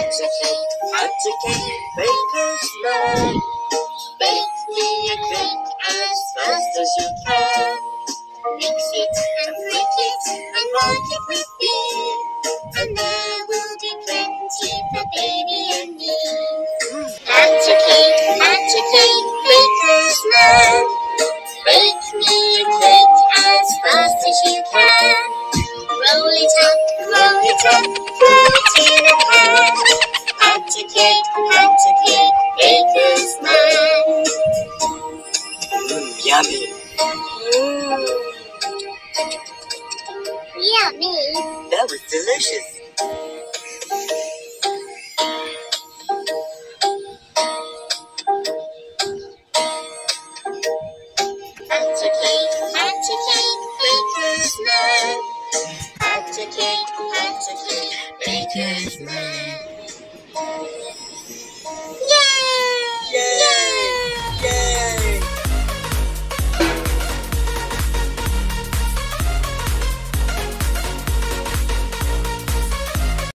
a cake, a cake, baker's man. Bake me a cake as fast as you can. Mix it and break it and mark it with beer. And there will be plenty for baby and me. A cake, a cake, baker's man. Bake me a cake as fast as you can. Roll it up, roll it up, throw it pan. A cake, cut a baker's man. Mm, yummy. Mmm. Yummy. That was delicious. Cut cake, cut cake, baker's man. Cut cake, cut cake, baker's man. Thank you.